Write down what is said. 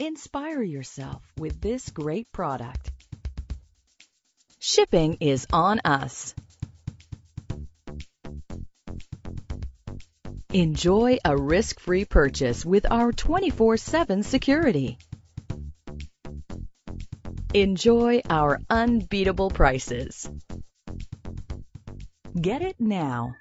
Inspire yourself with this great product. Shipping is on us. Enjoy a risk-free purchase with our 24-7 security. Enjoy our unbeatable prices. Get it now.